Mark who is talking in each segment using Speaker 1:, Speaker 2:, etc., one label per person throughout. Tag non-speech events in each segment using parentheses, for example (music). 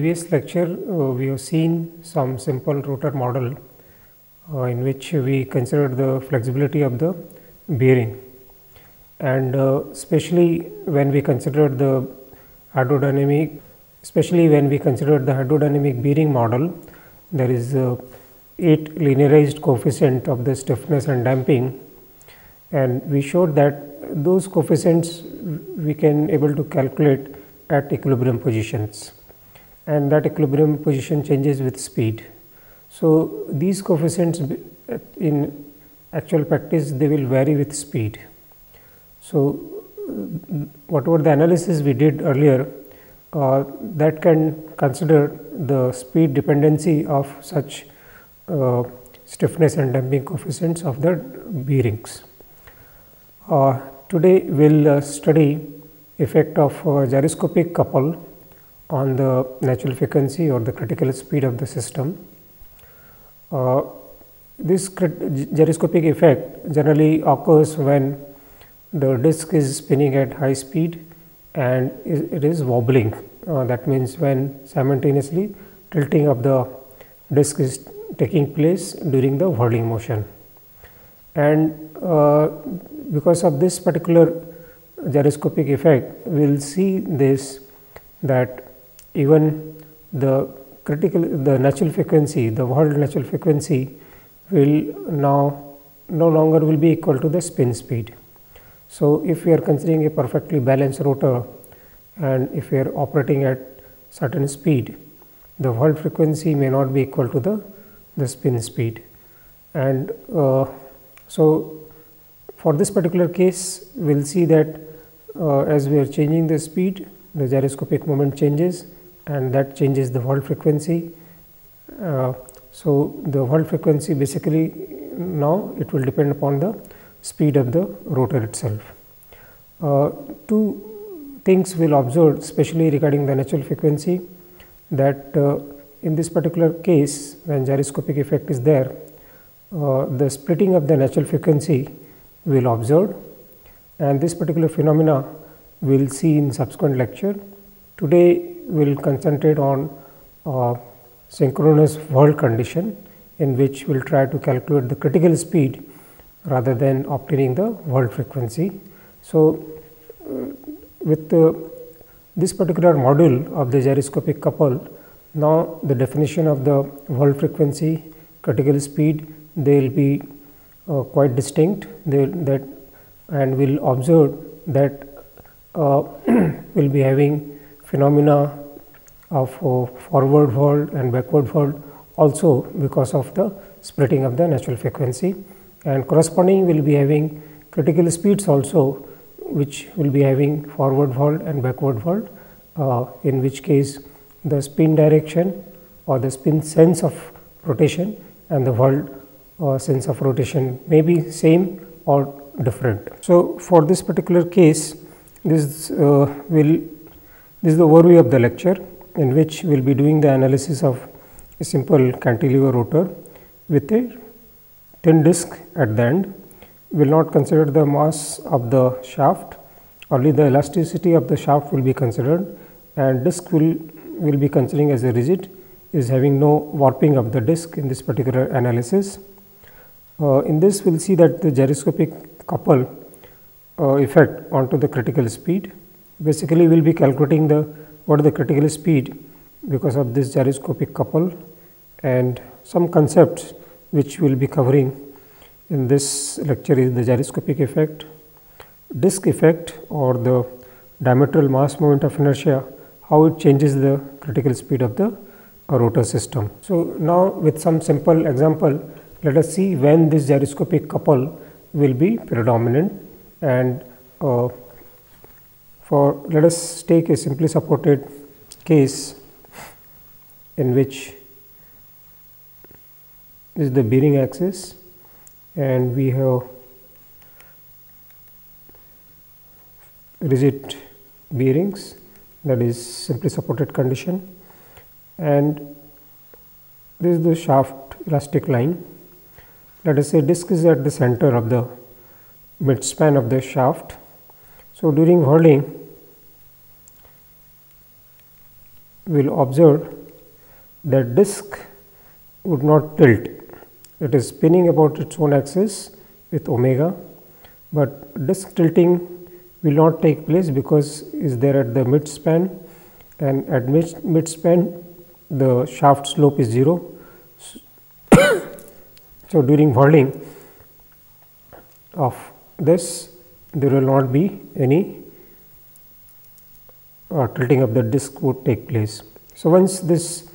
Speaker 1: previous lecture uh, we have seen some simple rotor model uh, in which we considered the flexibility of the bearing. And uh, especially when we considered the hydrodynamic especially when we considered the hydrodynamic bearing model there is uh, 8 linearized coefficient of the stiffness and damping. And we showed that those coefficients we can able to calculate at equilibrium positions and that equilibrium position changes with speed. So, these coefficients in actual practice they will vary with speed. So, whatever the analysis we did earlier uh, that can consider the speed dependency of such uh, stiffness and damping coefficients of the bearings. Uh, today we will uh, study effect of uh, gyroscopic couple on the natural frequency or the critical speed of the system. Uh, this gyroscopic effect generally occurs when the disk is spinning at high speed and it is wobbling. Uh, that means when simultaneously tilting of the disk is taking place during the whirling motion. And uh, because of this particular gyroscopic effect, we will see this that even the critical the natural frequency the whirl natural frequency will now no longer will be equal to the spin speed. So, if we are considering a perfectly balanced rotor and if we are operating at certain speed the whirl frequency may not be equal to the, the spin speed and uh, so for this particular case we will see that uh, as we are changing the speed the gyroscopic moment changes and that changes the whirl frequency. Uh, so, the whirl frequency basically now it will depend upon the speed of the rotor itself. Uh, two things we will observe especially regarding the natural frequency that uh, in this particular case when gyroscopic effect is there uh, the splitting of the natural frequency will observe and this particular phenomena we will see in subsequent lecture. Today we will concentrate on uh, synchronous whirl condition in which we will try to calculate the critical speed rather than obtaining the whirl frequency. So, uh, with the, this particular module of the gyroscopic couple, now the definition of the whirl frequency, critical speed, they will be uh, quite distinct they that and we will observe that uh, (clears throat) we will be having phenomena of uh, forward fold and backward fold also because of the splitting of the natural frequency and corresponding will be having critical speeds also which will be having forward fold and backward fold uh, in which case the spin direction or the spin sense of rotation and the whirl uh, sense of rotation may be same or different. So, for this particular case this uh, will this is the overview of the lecture in which we will be doing the analysis of a simple cantilever rotor with a thin disc at the end. We will not consider the mass of the shaft, only the elasticity of the shaft will be considered and disc will, will be considering as a rigid is having no warping of the disc in this particular analysis. Uh, in this we will see that the gyroscopic couple uh, effect onto the critical speed. Basically, we will be calculating the what is the critical speed because of this gyroscopic couple and some concepts which we will be covering in this lecture is the gyroscopic effect, disk effect or the diametral mass moment of inertia, how it changes the critical speed of the rotor system. So, now with some simple example, let us see when this gyroscopic couple will be predominant and uh, for let us take a simply supported case in which this is the bearing axis and we have rigid bearings that is simply supported condition and this is the shaft elastic line. Let us say disc is at the center of the midspan of the shaft. So, during whirling will observe that disk would not tilt. It is spinning about its own axis with omega, but disk tilting will not take place because is there at the mid span and at mid, mid span the shaft slope is 0. (coughs) so, during whirling of this there will not be any uh, tilting of the disk would take place. So, once this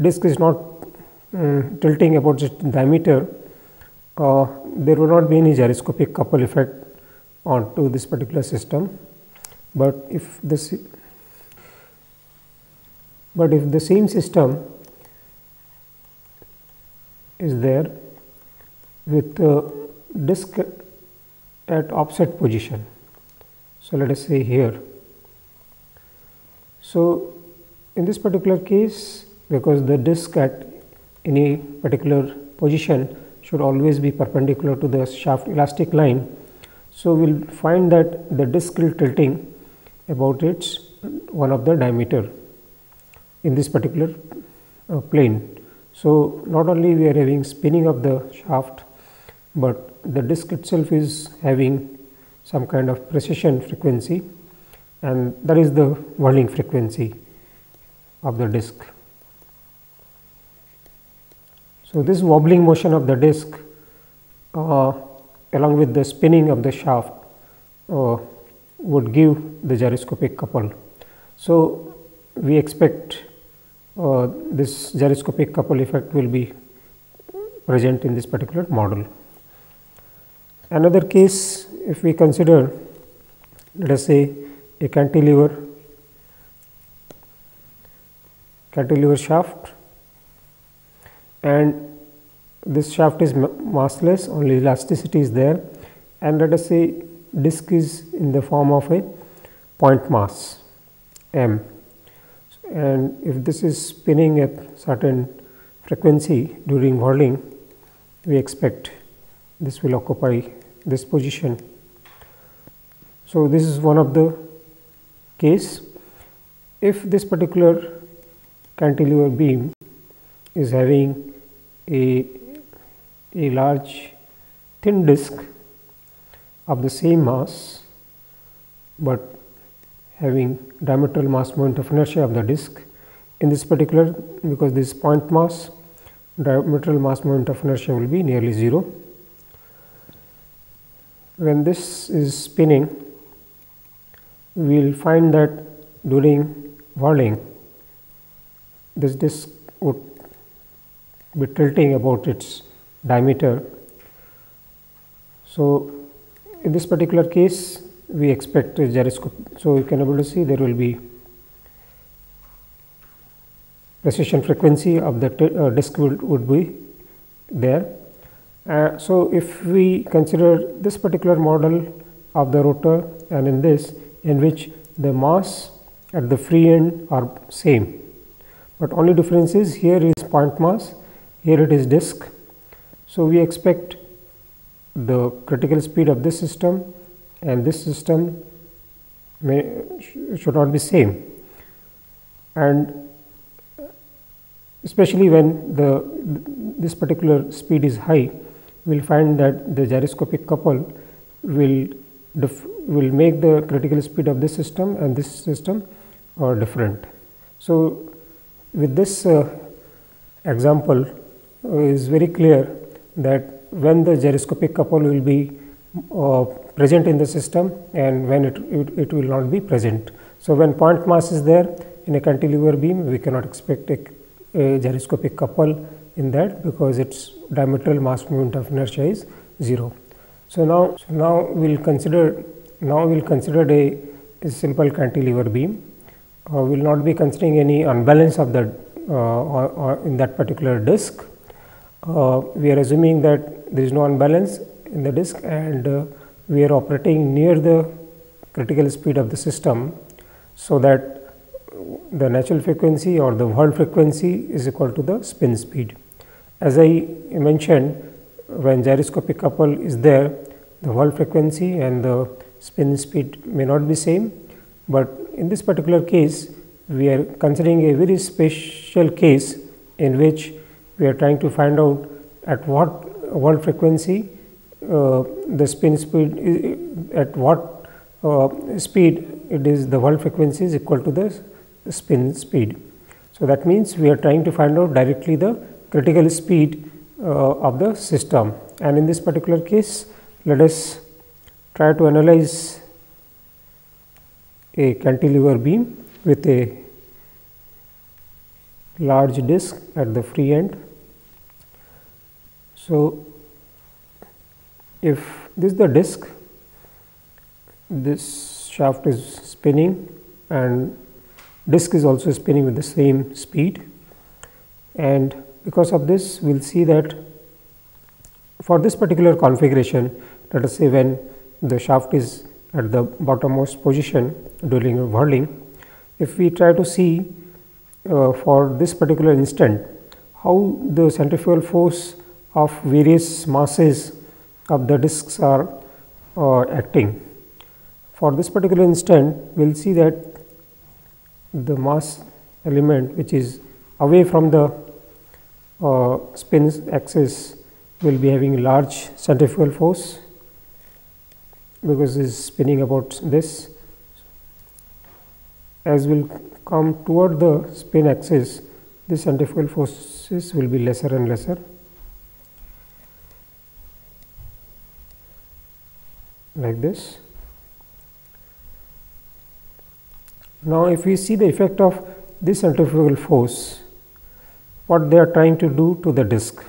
Speaker 1: disk is not um, tilting about its diameter, uh, there will not be any gyroscopic couple effect onto this particular system. But if this but if the same system is there with the disk at offset position. So, let us say here. So, in this particular case because the disk at any particular position should always be perpendicular to the shaft elastic line. So, we will find that the disk is tilting about its one of the diameter in this particular uh, plane. So, not only we are having spinning of the shaft, but the disk itself is having some kind of precession frequency and that is the whirling frequency of the disk. So, this wobbling motion of the disk uh, along with the spinning of the shaft uh, would give the gyroscopic couple. So, we expect uh, this gyroscopic couple effect will be present in this particular model. Another case if we consider let us say a cantilever cantilever shaft and this shaft is massless only elasticity is there and let us say disk is in the form of a point mass m and if this is spinning at certain frequency during whirling we expect this will occupy this position. So, this is one of the case if this particular cantilever beam is having a, a large thin disk of the same mass, but having diametral mass moment of inertia of the disk. In this particular because this point mass diametral mass moment of inertia will be nearly 0. When this is spinning we will find that during whirling this disk would be tilting about its diameter. So, in this particular case we expect a gyroscope. So, you can able to see there will be precession frequency of the uh, disk would, would be there. Uh, so, if we consider this particular model of the rotor and in this in which the mass at the free end are same but only difference is here is point mass, here it is disk. So, we expect the critical speed of this system and this system may should not be same and especially when the this particular speed is high we will find that the gyroscopic couple will will make the critical speed of this system and this system are different. So, with this uh, example uh, is very clear that when the gyroscopic couple will be uh, present in the system and when it, it, it, will not be present. So, when point mass is there in a cantilever beam we cannot expect a, a gyroscopic couple in that because its diametral mass moment of inertia is 0. So, now, so now we will consider now we will consider a, a simple cantilever beam uh, we will not be considering any unbalance of that uh, or, or in that particular disk. Uh, we are assuming that there is no unbalance in the disk and we are operating near the critical speed of the system. So, that the natural frequency or the whirl frequency is equal to the spin speed. As I mentioned when gyroscopic couple is there the whirl frequency and the spin speed may not be same, but in this particular case we are considering a very special case in which we are trying to find out at what whirl frequency uh, the spin speed is, at what uh, speed it is the whirl frequency is equal to the spin speed. So, that means we are trying to find out directly the critical speed Uh, of the system and in this particular case let us try to analyze a cantilever beam with a large disc at the free end. So, if this is the disc, this shaft is spinning and disc is also spinning with the same speed and because of this we will see that for this particular configuration let us say when the shaft is at the bottommost position during whirling if we try to see uh, for this particular instant how the centrifugal force of various masses of the discs are uh, acting. For this particular instant, we will see that the mass element which is away from the uh, spin axis will be having large centrifugal force because it is spinning about this. As will come toward the spin axis, the centrifugal forces will be lesser and lesser. like this. Now, if we see the effect of this centrifugal force, what they are trying to do to the disk,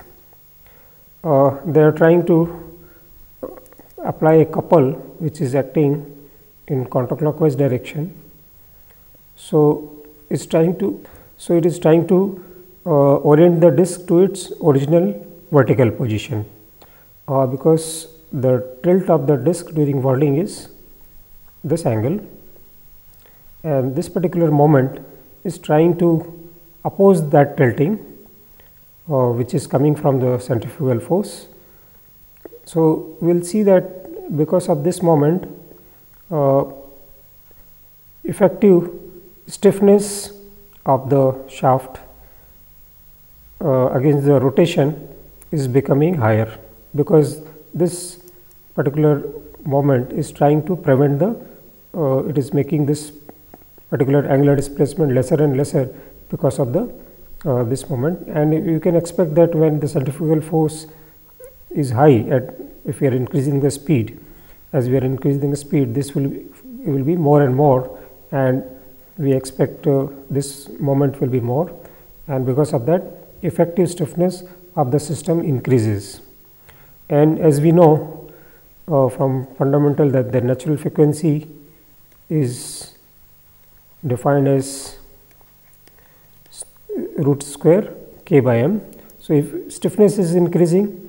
Speaker 1: uh, they are trying to apply a couple which is acting in counterclockwise direction. So, it's trying to so it is trying to uh, orient the disk to its original vertical position. Uh, because the tilt of the disc during whirling is this angle. And this particular moment is trying to oppose that tilting uh, which is coming from the centrifugal force. So, we will see that because of this moment uh, effective stiffness of the shaft uh, against the rotation is becoming higher because this particular moment is trying to prevent the uh, it is making this particular angular displacement lesser and lesser because of the uh, this moment and you can expect that when the centrifugal force is high at if we are increasing the speed as we are increasing the speed this will be, will be more and more and we expect uh, this moment will be more and because of that effective stiffness of the system increases. And as we know uh, from fundamental that the natural frequency is defined as root square k by m. So, if stiffness is increasing,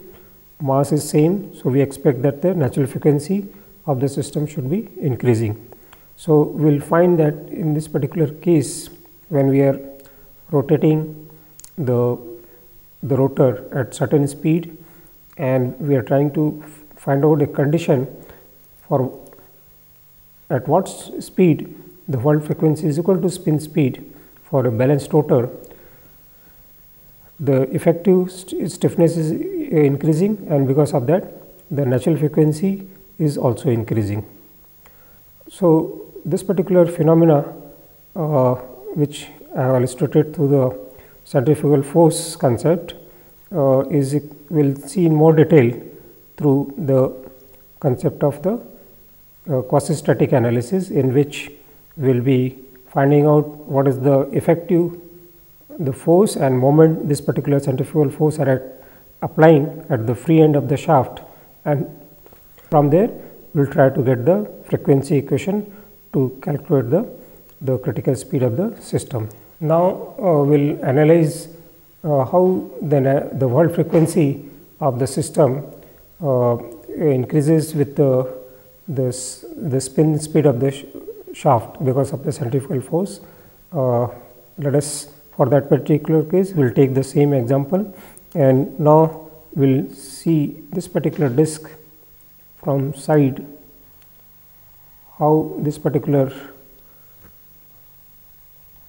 Speaker 1: mass is same. So, we expect that the natural frequency of the system should be increasing. So, we will find that in this particular case when we are rotating the, the rotor at certain speed and we are trying to find out a condition for at what speed the whirl frequency is equal to spin speed for a balanced rotor the effective st stiffness is increasing and because of that the natural frequency is also increasing. So, this particular phenomena uh, which I have illustrated through the centrifugal force concept uh, is will see in more detail through the concept of the uh, quasi static analysis in which we will be finding out what is the effective the force and moment this particular centrifugal force are at applying at the free end of the shaft and from there we will try to get the frequency equation to calculate the, the critical speed of the system. Now, uh, we will analyze uh, how the, the whirl frequency of the system uh, increases with the, the, the spin speed of the sh shaft because of the centrifugal force. Uh, let us for that particular case we will take the same example and now we will see this particular disk from side how this particular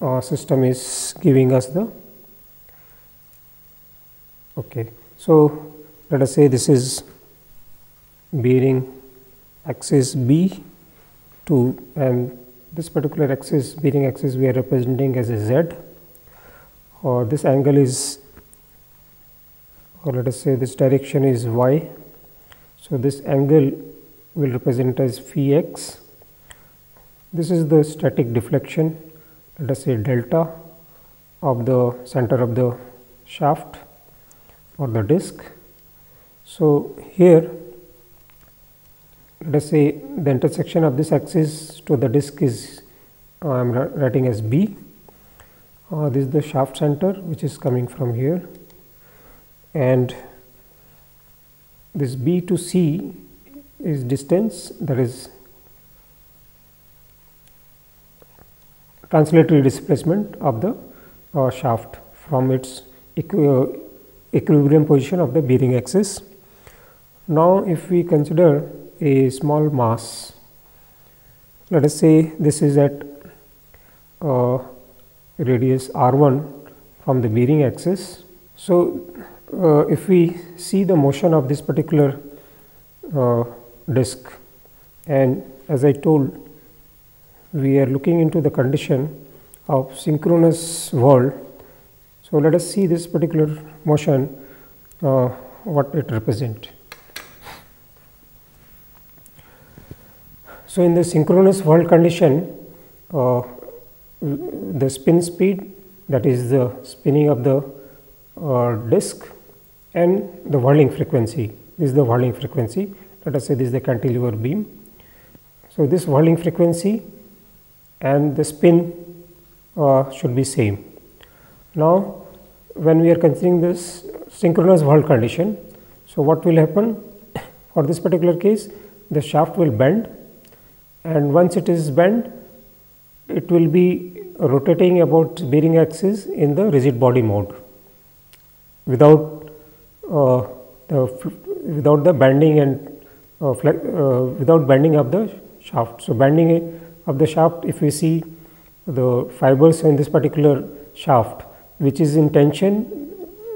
Speaker 1: uh, system is giving us the okay. So, let us say this is bearing axis B to and this particular axis bearing axis we are representing as a Z or this angle is or let us say this direction is y. So, this angle will represent as phi x. This is the static deflection let us say delta of the center of the shaft or the disc. So, here let us say the intersection of this axis to the disc is uh, I am writing as B. Uh, this is the shaft center which is coming from here and this B to C is distance that is translatory displacement of the uh, shaft from its equi uh, equilibrium position of the bearing axis. Now, if we consider a small mass, let us say this is at uh, radius r 1 from the bearing axis. So, uh, if we see the motion of this particular uh, disk and as I told we are looking into the condition of synchronous whirl. So, let us see this particular motion uh, what it represent. So, in the synchronous whirl condition uh, the spin speed that is the spinning of the uh, disk and the whirling frequency this is the whirling frequency let us say this is the cantilever beam. So, this whirling frequency and the spin uh, should be same. Now, when we are considering this synchronous whirl condition, so what will happen (coughs) for this particular case the shaft will bend and once it is bent it will be rotating about bearing axis in the rigid body mode without uh, the without the bending and uh, uh, without bending of the shaft. So, bending of the shaft if we see the fibers in this particular shaft which is in tension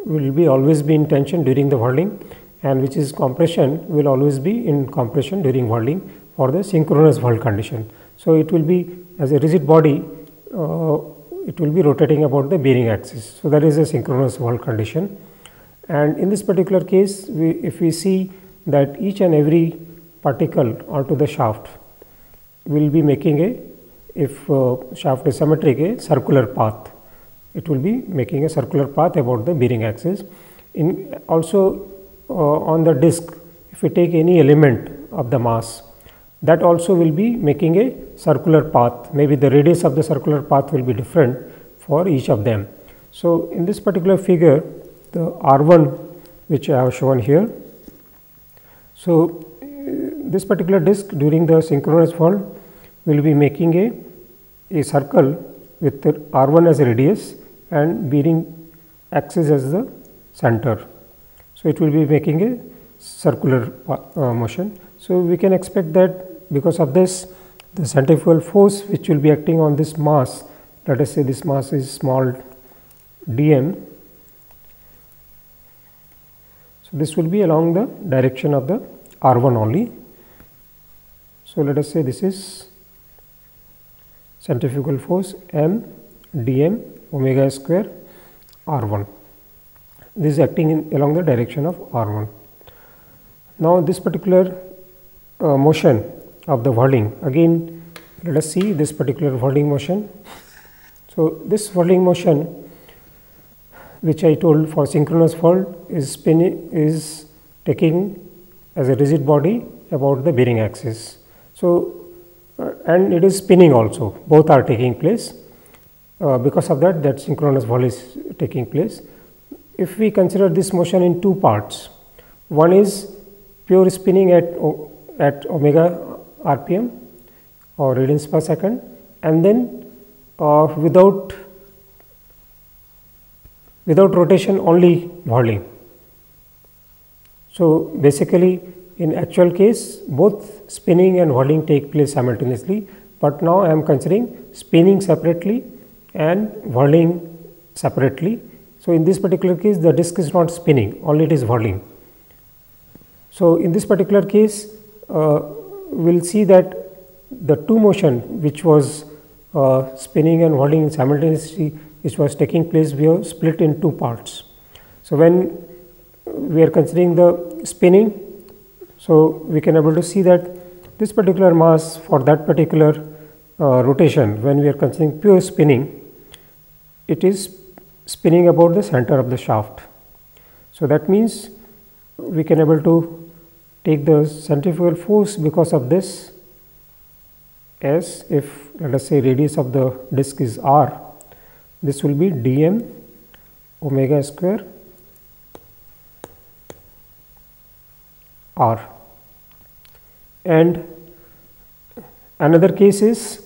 Speaker 1: will be always be in tension during the whirling and which is compression will always be in compression during whirling for the synchronous whirl condition. So, it will be as a rigid body uh, it will be rotating about the bearing axis. So, that is a synchronous whirl condition. And in this particular case we, if we see that each and every particle onto the shaft will be making a if uh, shaft is symmetric a circular path. It will be making a circular path about the bearing axis. In also uh, on the disk if we take any element of the mass that also will be making a circular path maybe the radius of the circular path will be different for each of them so in this particular figure the r1 which i have shown here so this particular disk during the synchronous whirl will be making a, a circle with r 1 as a radius and bearing axis as the center. So, it will be making a circular uh, motion. So, we can expect that because of this the centrifugal force which will be acting on this mass let us say this mass is small dm. So, this will be along the direction of the r 1 only so, let us say this is centrifugal force m dm omega square r 1. This is acting in, along the direction of r 1. Now, this particular uh, motion of the whirling again let us see this particular whirling motion. So, this whirling motion which I told for synchronous whirl is spinning is taking as a rigid body about the bearing axis. So, uh, and it is spinning also both are taking place uh, because of that that synchronous whirl is taking place. If we consider this motion in two parts, one is pure spinning at, at omega rpm or radians per second and then uh, without without rotation only whirling. So, basically in actual case both spinning and whirling take place simultaneously, but now I am considering spinning separately and whirling separately. So, in this particular case the disk is not spinning only it is whirling. So, in this particular case uh, we will see that the two motion which was uh, spinning and whirling simultaneously which was taking place we have split in two parts. So, when we are considering the spinning, so we can able to see that this particular mass for that particular uh, rotation when we are considering pure spinning, it is spinning about the center of the shaft. So, that means we can able to take the centrifugal force because of this S if let us say radius of the disk is r, this will be dm omega square r. And another case is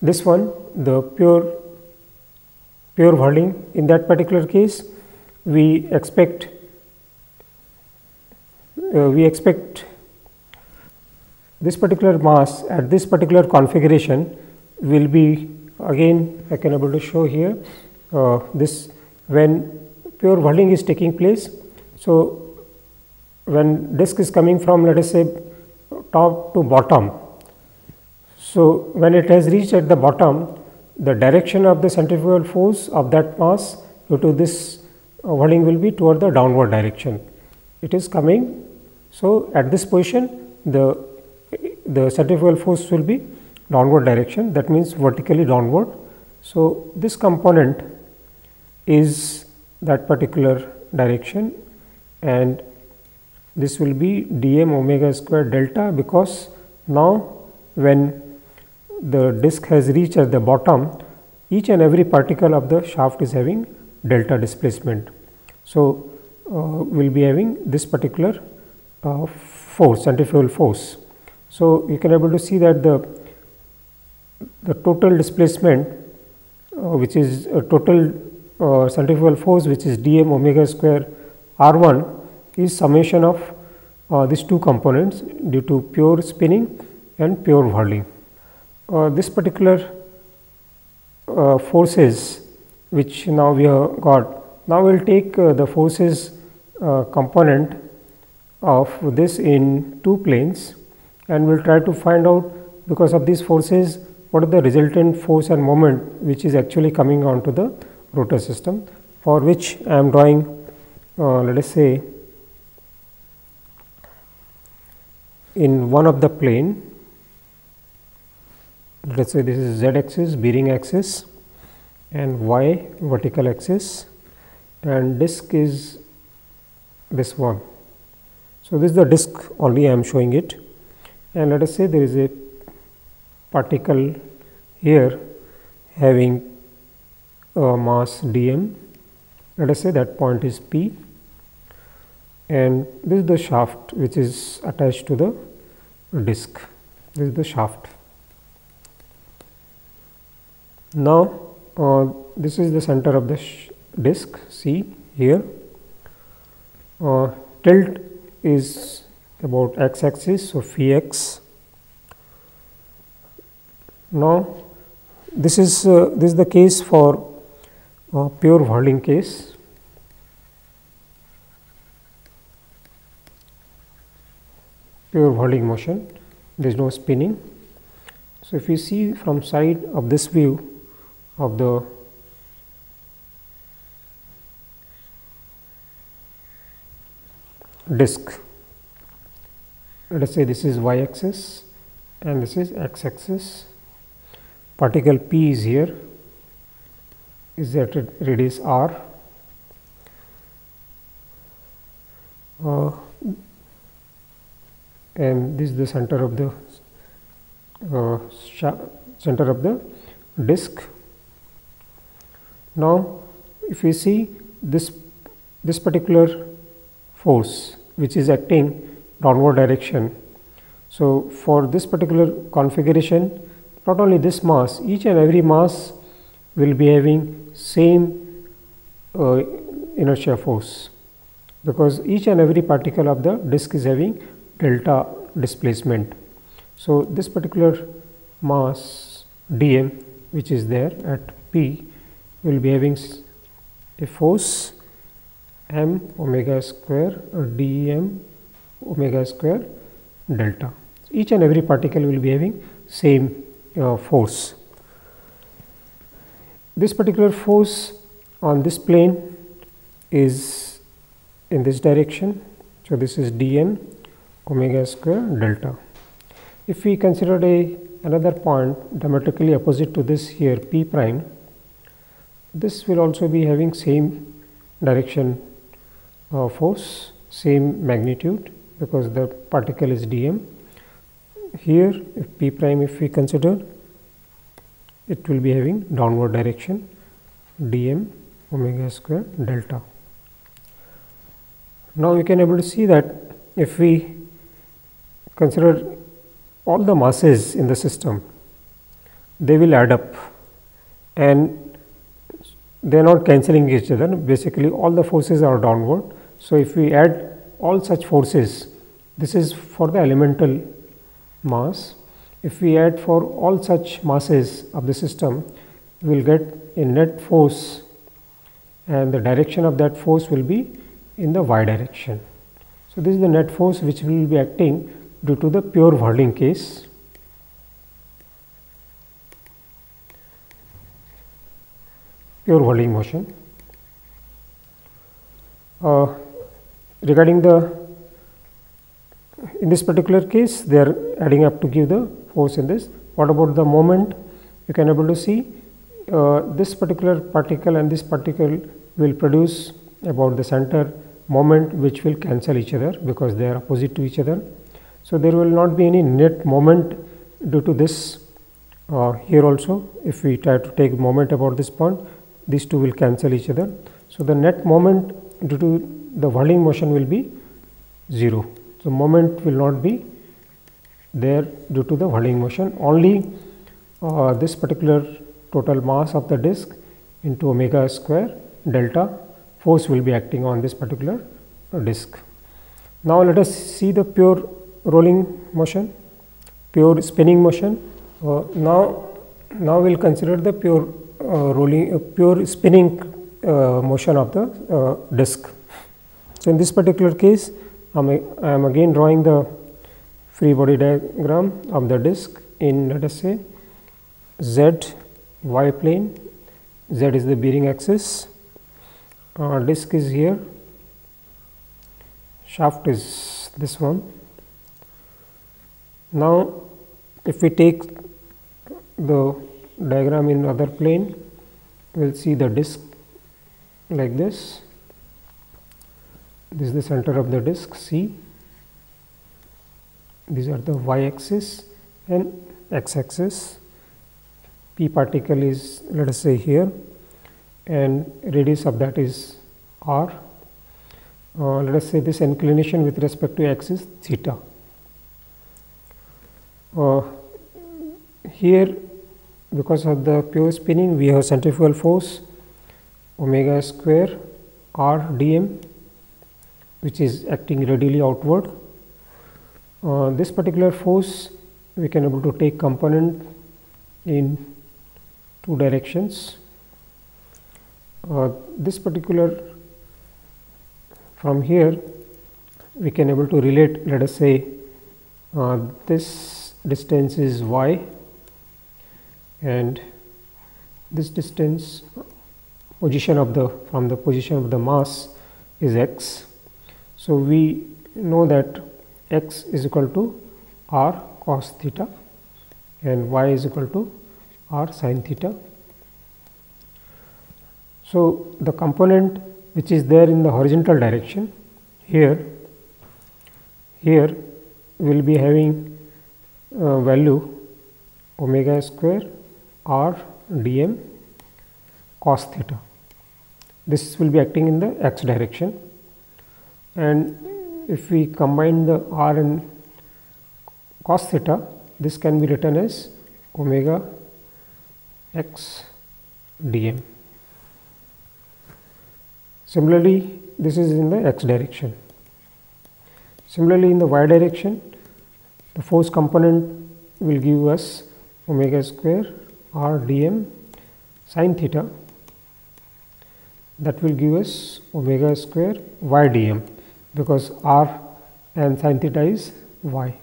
Speaker 1: this one the pure pure whirling in that particular case we expect we expect this particular mass at this particular configuration will be again I can able to show here uh, this when pure whirling is taking place. So, when disk is coming from let us say top to bottom. So, when it has reached at the bottom the direction of the centrifugal force of that mass due to this uh, whirling will be toward the downward direction. It is coming. So, at this position the the centrifugal force will be downward direction that means vertically downward. So, this component is that particular direction and this will be dm omega square delta because now when the disk has reached at the bottom each and every particle of the shaft is having delta displacement. So, uh, we will be having this particular uh, force centrifugal force. So, you can able to see that the the total displacement uh, which is a total uh, centrifugal force which is dm omega square r 1 is summation of uh, these two components due to pure spinning and pure whirling. Uh, this particular uh, forces which now we have got now we will take uh, the forces component of this in two planes and we will try to find out because of these forces what are the resultant force and moment which is actually coming onto the rotor system for which I am drawing uh, let us say in one of the plane let us say this is z axis bearing axis and y vertical axis and disk is this one. So, this is the disk only I am showing it. And let us say there is a particle here having a mass dm. Let us say that point is p. And this is the shaft which is attached to the disk. This is the shaft. Now uh, this is the center of the disk. See here. Uh, tilt is about x axis so phi x now, this is uh, this is the case for uh, pure whirling case. Pure whirling motion, there is no spinning. So, if you see from side of this view of the disk, let us say this is y axis and this is x axis particle p is here. Is at radius r? Uh, and this is the center of the uh, center of the disk. Now, if we see this this particular force which is acting downward direction. So, for this particular configuration not only this mass each and every mass will be having same uh, inertia force because each and every particle of the disk is having delta displacement. So, this particular mass dm which is there at P will be having a force m omega square or dm omega square delta. Each and every particle will be having same uh, force. This particular force on this plane is in this direction. So, this is dm omega square delta. If we consider a another point diametrically opposite to this here p prime, this will also be having same direction uh, force, same magnitude because the particle is dm. Here if p prime if we consider it will be having downward direction dm omega square delta. Now, you can able to see that if we consider all the masses in the system, they will add up and they are not cancelling each other basically all the forces are downward. So, if we add all such forces this is for the elemental mass. If we add for all such masses of the system we will get a net force and the direction of that force will be in the y direction. So, this is the net force which will be acting due to the pure whirling case. pure whirling motion. Uh, regarding the in this particular case they are adding up to give the force in this. What about the moment? You can able to see uh, this particular particle and this particle will produce about the center moment which will cancel each other because they are opposite to each other. So, there will not be any net moment due to this uh, here also if we try to take moment about this point these two will cancel each other. So, the net moment due to the whirling motion will be 0. So, moment will not be there due to the whirling motion only uh, this particular total mass of the disk into omega square delta force will be acting on this particular uh, disk. Now, let us see the pure rolling motion, pure spinning motion. Uh, now, now we will consider the pure uh, rolling, uh, pure spinning uh, motion of the disk. So, in this particular case, I am again drawing the free body diagram of the disk in let us say z y plane, z is the bearing axis uh, disk is here, shaft is this one. Now, if we take the diagram in other plane, we will see the disk like this. This is the center of the disk C. These are the y axis and x axis. P particle is let us say here and radius of that is r. Uh, let us say this inclination with respect to x is theta. Uh, here because of the pure spinning we have centrifugal force omega square r dm which is acting radially outward. Uh, this particular force we can able to take component in two directions uh, this particular from here we can able to relate let us say uh, this distance is y and this distance position of the from the position of the mass is x. So, we know that x is equal to r cos theta and y is equal to r sin theta so, the component which is there in the horizontal direction here here will be having uh, value omega square r dm cos theta. This will be acting in the x direction and if we combine the r and cos theta this can be written as omega x dm. Similarly, this is in the x direction. Similarly, in the y direction, the force component will give us omega square r dm sin theta that will give us omega square y dm because r and sin theta is y.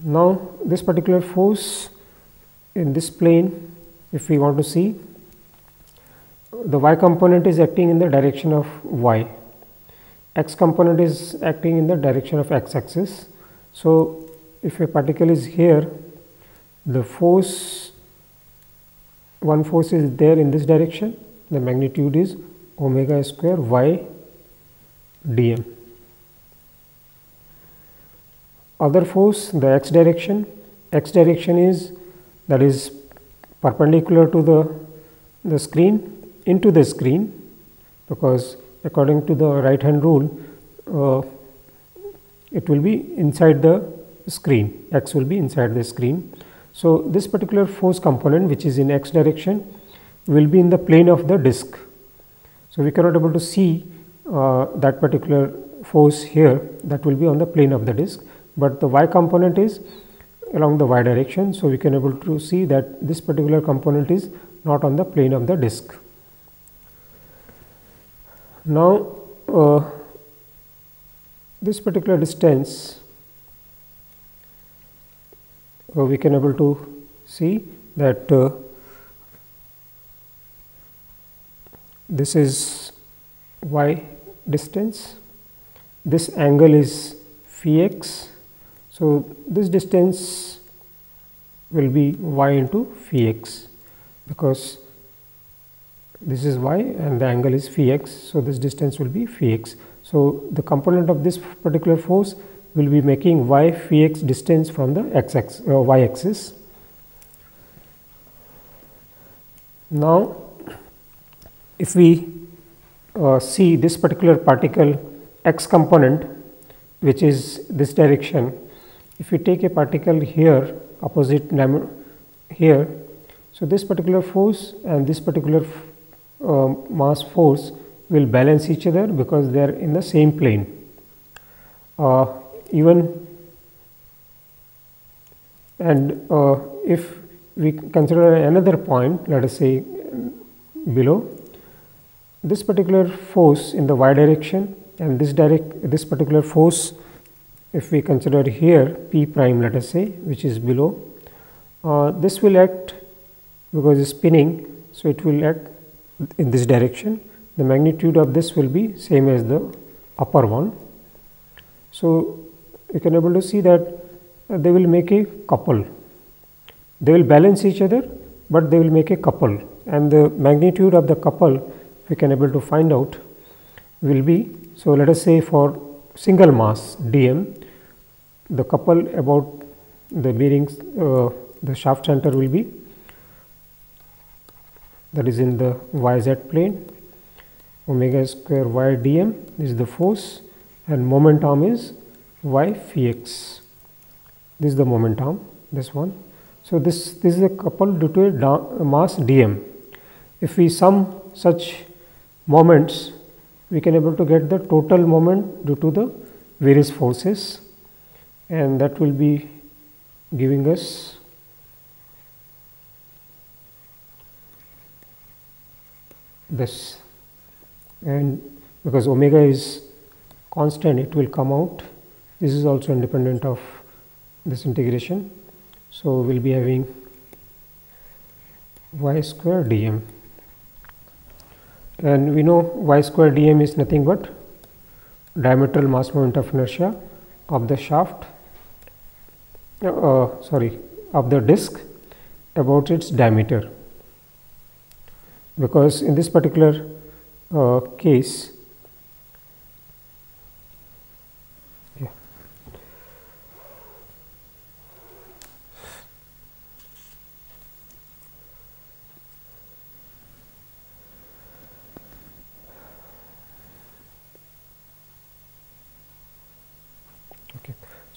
Speaker 1: Now, this particular force in this plane if we want to see the y component is acting in the direction of y, x component is acting in the direction of x axis. So, if a particle is here the force one force is there in this direction the magnitude is omega square y dm. Other force the x direction, x direction is that is perpendicular to the, the screen into the screen because according to the right hand rule uh, it will be inside the screen x will be inside the screen. So, this particular force component which is in x direction will be in the plane of the disk. So, we cannot able to see uh, that particular force here that will be on the plane of the disk, but the y component is along the y direction. So, we can able to see that this particular component is not on the plane of the disk. Now, uh, this particular distance uh, we can able to see that uh, this is y distance, this angle is phi x. So, this distance will be y into phi x because this is y and the angle is phi x. So, this distance will be phi x. So, the component of this particular force will be making y phi x distance from the x axis uh, y axis. Now, if we uh, see this particular particle x component which is this direction, if we take a particle here opposite here, so this particular force and this particular uh, mass force will balance each other because they are in the same plane. Uh, even and uh, if we consider another point let us say below this particular force in the y direction and this direct this particular force if we consider here p prime let us say which is below uh, this will act because it's spinning so it will act in this direction. The magnitude of this will be same as the upper one. So you can able to see that uh, they will make a couple. They will balance each other but they will make a couple. And the magnitude of the couple we can able to find out will be so let us say for single mass dm the couple about the bearings uh, the shaft center will be that is in the yz plane omega square y dm is the force and moment arm is y phi x. This is the moment arm this one. So this this is a couple due to a mass dm if we sum such moments we can able to get the total moment due to the various forces and that will be giving us this. And because omega is constant it will come out. This is also independent of this integration. So we will be having y square dm and we know y square dm is nothing but diametral mass moment of inertia of the shaft uh, sorry of the disk about its diameter. Because in this particular uh, case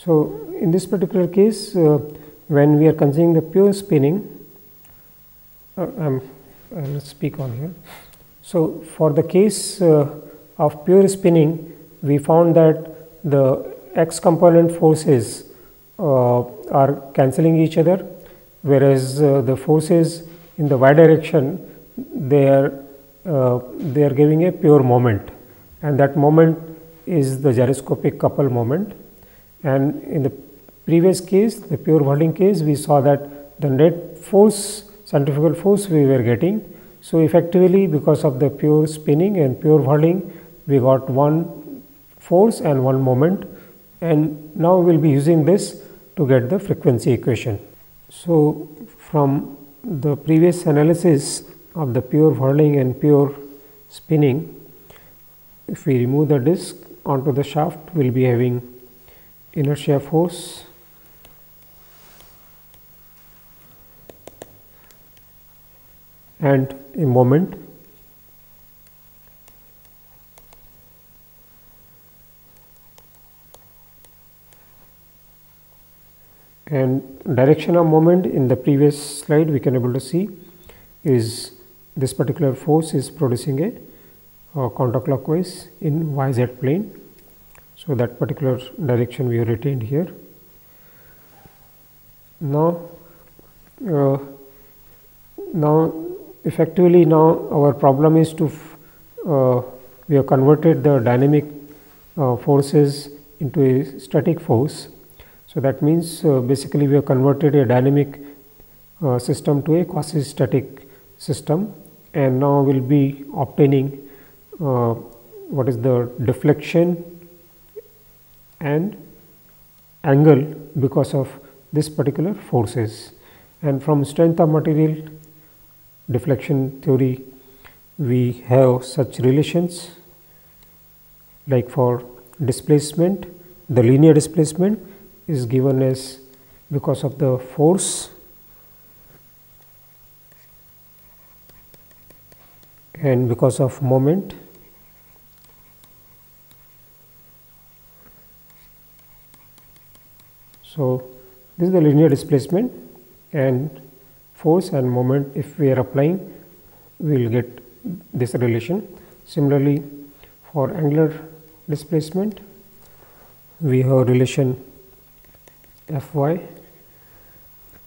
Speaker 1: So, in this particular case uh, when we are considering the pure spinning, uh, uh, let's speak on here. So, for the case uh, of pure spinning we found that the x component forces uh, are cancelling each other whereas uh, the forces in the y direction they are they are giving a pure moment and that moment is the gyroscopic couple moment and in the previous case the pure whirling case we saw that the net force centrifugal force we were getting. So, effectively because of the pure spinning and pure whirling we got one force and one moment and now we will be using this to get the frequency equation. So, from the previous analysis of the pure whirling and pure spinning, if we remove the disc onto the shaft, we will be having inertia force and a moment and direction of moment in the previous slide we can able to see is this particular force is producing a uh, counterclockwise in yz plane. So, that particular direction we have retained here. Now, uh, now effectively now our problem is to uh, we have converted the dynamic uh, forces into a static force so, that means uh, basically we have converted a dynamic uh, system to a quasi static system and now we will be obtaining uh, what is the deflection and angle because of this particular forces. And from strength of material deflection theory we have such relations like for displacement the linear displacement is given as because of the force and because of moment So, this is the linear displacement and force and moment if we are applying we will get this relation. Similarly, for angular displacement we have relation f y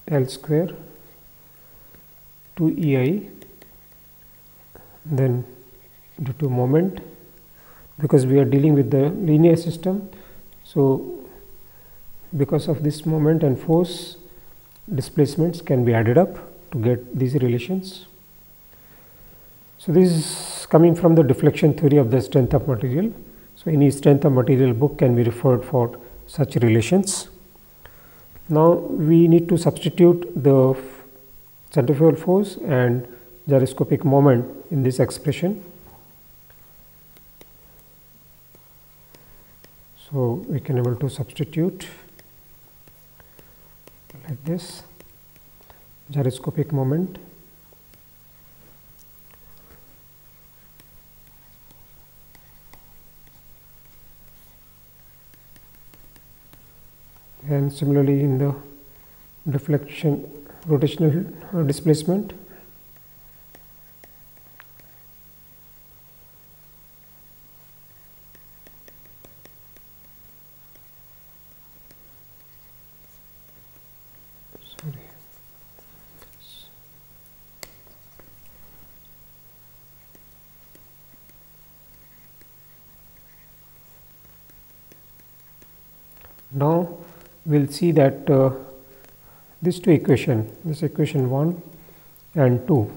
Speaker 1: L square 2 E i then due to moment because we are dealing with the linear system. So, because of this moment and force displacements can be added up to get these relations. So, this is coming from the deflection theory of the strength of material. So, any strength of material book can be referred for such relations. Now, we need to substitute the centrifugal force and gyroscopic moment in this expression. So, we can able to substitute this gyroscopic moment. And similarly in the deflection rotational displacement Now, we will see that uh, these two equation, this equation 1 and 2,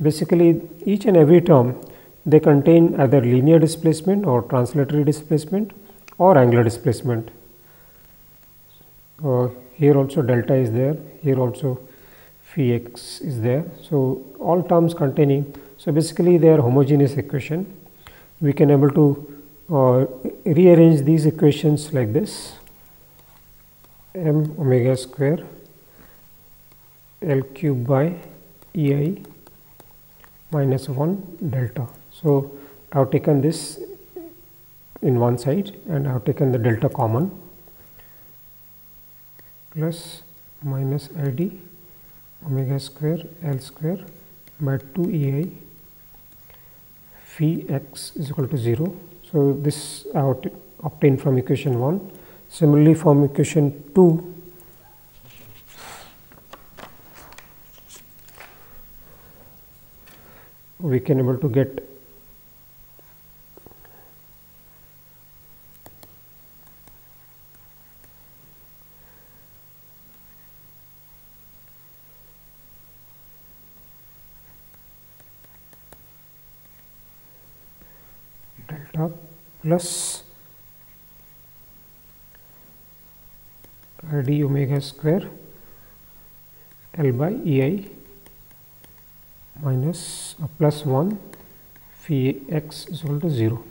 Speaker 1: basically each and every term they contain either linear displacement or translatory displacement or angular displacement. Uh, here also delta is there, here also phi x is there. So, all terms containing, so basically they are homogeneous equation. We can able to uh, rearrange these equations like this m omega square L cube by E i minus 1 delta. So, I have taken this in one side and I have taken the delta common plus minus I d omega square L square by 2 E i phi x is equal to 0. So, this I have obtained from equation 1 Similarly, from equation 2, we can able to get delta plus d omega square L by EI minus uh, plus 1 phi x is equal to 0.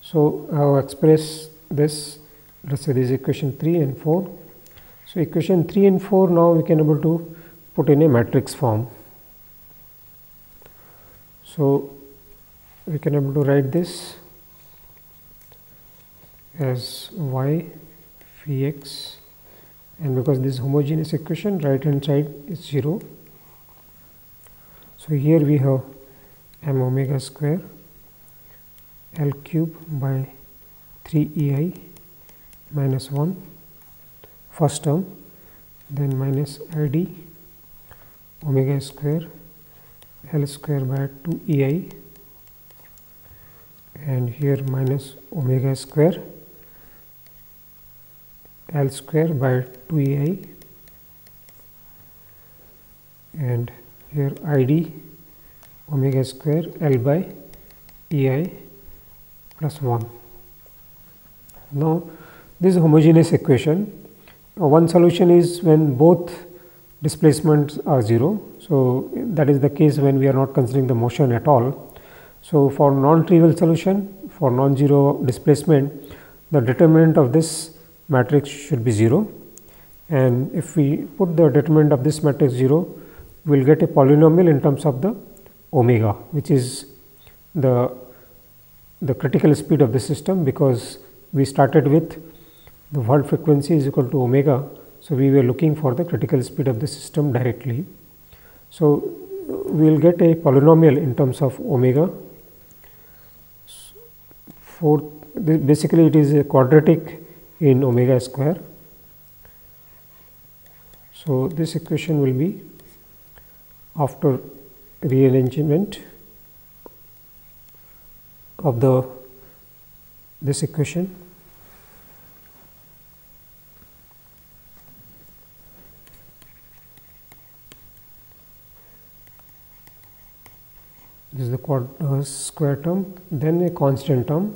Speaker 1: So, I will express this let us say this equation 3 and 4. So, equation 3 and 4 now we can able to put in a matrix form. So, we can able to write this as y phi x and because this homogeneous equation right hand side is 0. So, here we have m omega square L cube by 3 E i minus 1 first term then minus I d omega square L square by 2 E i and here minus omega square L square by 2 E i and here I d omega square L by E i plus 1. Now, this homogeneous equation uh, one solution is when both displacements are 0. So, that is the case when we are not considering the motion at all. So, for non-trivial solution for non-zero displacement the determinant of this matrix should be 0 and if we put the determinant of this matrix 0 we will get a polynomial in terms of the omega which is the the critical speed of the system because we started with the whirl frequency is equal to omega. So, we were looking for the critical speed of the system directly. So, we will get a polynomial in terms of omega. For basically it is a quadratic in omega square. So, this equation will be after rearrangement of the this equation this is the quad uh, square term then a constant term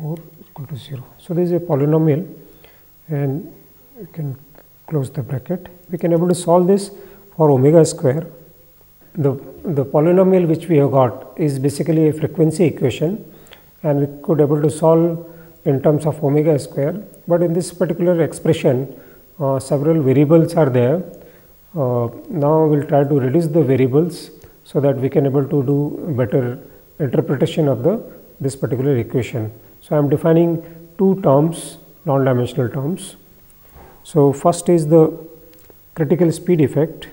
Speaker 1: 4 equal to 0. So, there is a polynomial and you can close the bracket. We can able to solve this for omega square. The, the polynomial which we have got is basically a frequency equation and we could able to solve in terms of omega square, but in this particular expression uh, several variables are there. Uh, now, we will try to reduce the variables so that we can able to do better interpretation of the this particular equation. So, I am defining two terms non dimensional terms. So, first is the critical speed effect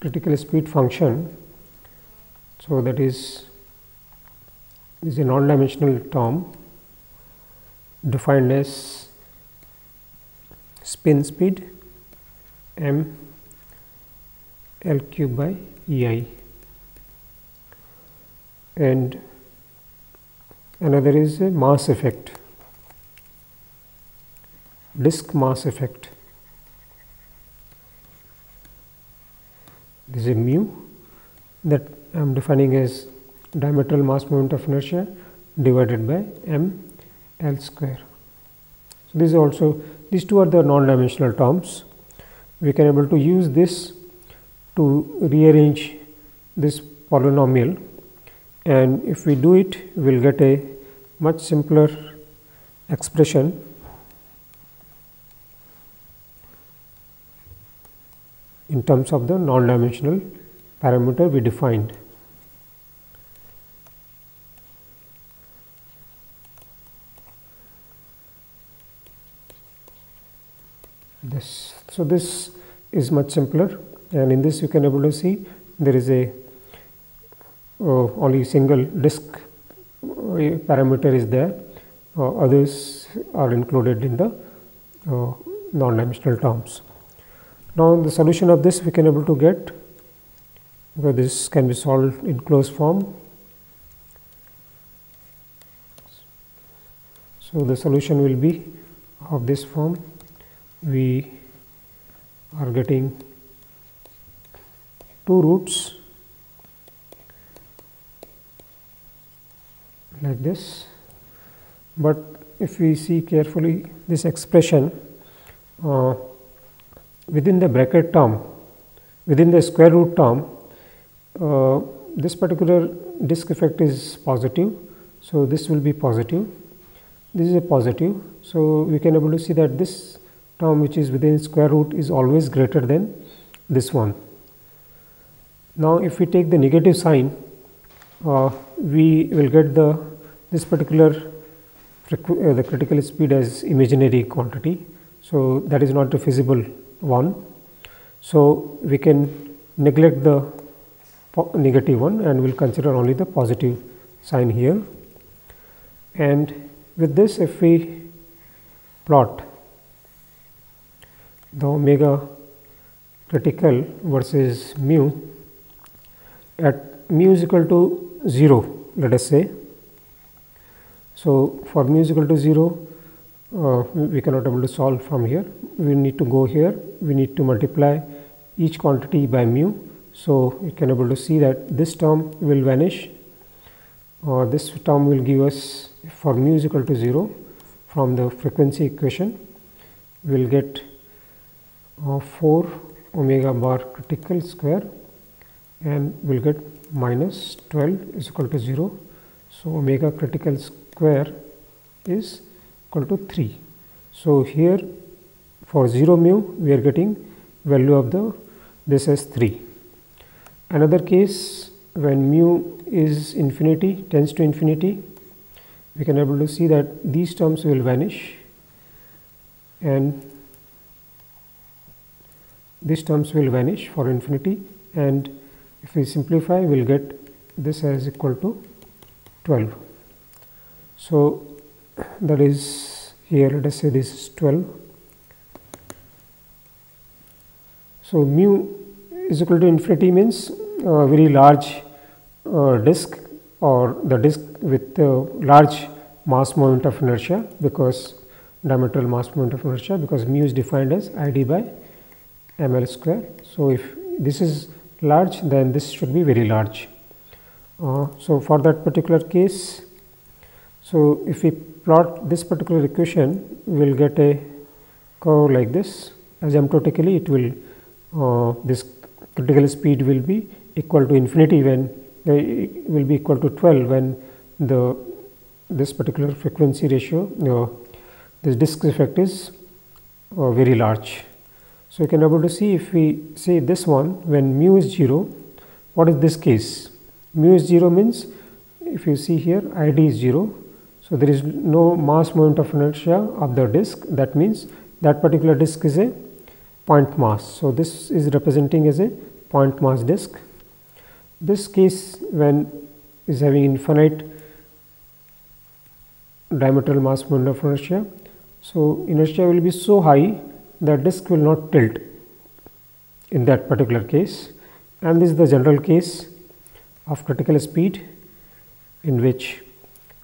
Speaker 1: critical speed function. So, that is is a non dimensional term defined as spin speed m L cube by E i. And another is a mass effect disk mass effect. This is a mu that I am defining as diametral mass moment of inertia divided by m L square. So, this is also these two are the non dimensional terms. We can able to use this to rearrange this polynomial. And if we do it we will get a much simpler expression. In terms of the non-dimensional parameter we defined. This so this is much simpler and in this you can able to see there is a uh, only single disk uh, parameter is there, uh, others are included in the uh, non-dimensional terms. Now, the solution of this we can able to get where this can be solved in closed form. So, the solution will be of this form we are getting two roots like this, but if we see carefully this expression uh, within the bracket term within the square root term uh, this particular disk effect is positive. So, this will be positive this is a positive. So, we can able to see that this term which is within square root is always greater than this one. Now, if we take the negative sign uh, we will get the this particular uh, the critical speed as imaginary quantity. So, that is not a feasible one. So, we can neglect the negative one and we will consider only the positive sign here. And with this if we plot the omega critical versus mu at mu is equal to 0 let us say so, for mu is equal to 0, uh, we cannot able to solve from here. We need to go here, we need to multiply each quantity by mu. So, we can able to see that this term will vanish or this term will give us for mu is equal to 0 from the frequency equation we will get uh, 4 omega bar critical square and we will get minus 12 is equal to 0. So, omega critical square is equal to 3. So, here for 0 mu we are getting value of the this as 3. Another case when mu is infinity tends to infinity we can able to see that these terms will vanish and these terms will vanish for infinity and if we simplify we will get this as equal to 12. So, that is here let us say this is 12. So, mu is equal to infinity means a very large uh, disk or the disk with a large mass moment of inertia because diametral mass moment of inertia because mu is defined as I d by m l square. So, if this is large then this should be very large. Uh, so, for that particular case so, if we plot this particular equation, we will get a curve like this asymptotically it will uh, this critical speed will be equal to infinity when uh, will be equal to 12 when the this particular frequency ratio uh, this disk effect is uh, very large. So, you can able to see if we say this one when mu is 0 what is this case mu is 0 means if you see here id is 0 so, there is no mass moment of inertia of the disk that means that particular disk is a point mass. So, this is representing as a point mass disk. This case when is having infinite diametral mass moment of inertia. So, inertia will be so high that disk will not tilt in that particular case and this is the general case of critical speed in which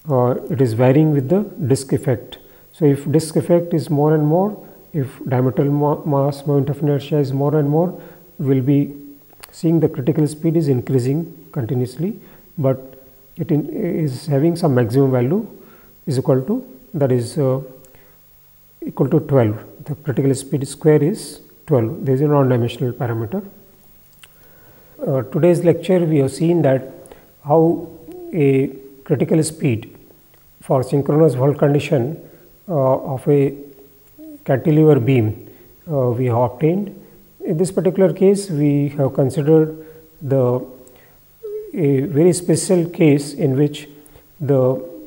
Speaker 1: or it is varying with the disk effect. So, if disk effect is more and more, if diametral ma mass moment of inertia is more and more, we will be seeing the critical speed is increasing continuously, but it is having some maximum value is equal to that is uh, equal to 12. The critical speed square is 12. There is a non-dimensional parameter. Uh, today's lecture we have seen that how a critical speed for synchronous whirl condition uh, of a cantilever beam uh, we have obtained. In this particular case, we have considered the a very special case in which the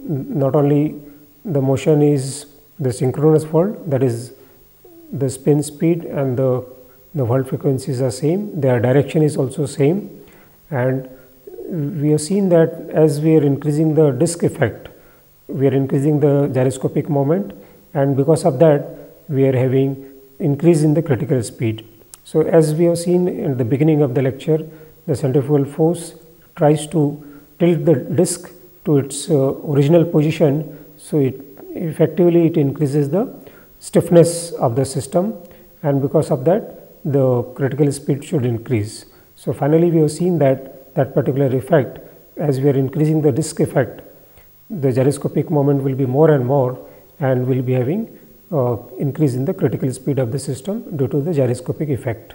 Speaker 1: not only the motion is the synchronous whirl that is the spin speed and the the whirl frequencies are same their direction is also same and we have seen that as we are increasing the disk effect, we are increasing the gyroscopic moment and because of that we are having increase in the critical speed. So, as we have seen in the beginning of the lecture, the centrifugal force tries to tilt the disk to its uh, original position. So, it effectively it increases the stiffness of the system and because of that the critical speed should increase. So, finally, we have seen that that particular effect as we are increasing the disk effect the gyroscopic moment will be more and more and will be having uh, increase in the critical speed of the system due to the gyroscopic effect.